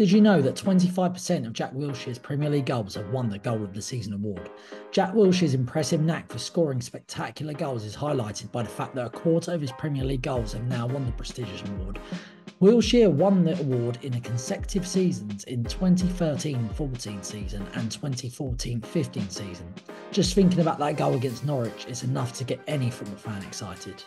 Did you know that 25% of Jack Wilshere's Premier League goals have won the Goal of the Season award? Jack Wilshere's impressive knack for scoring spectacular goals is highlighted by the fact that a quarter of his Premier League goals have now won the prestigious award. Wilshere won the award in a consecutive seasons in 2013-14 season and 2014-15 season. Just thinking about that goal against Norwich is enough to get any football fan excited.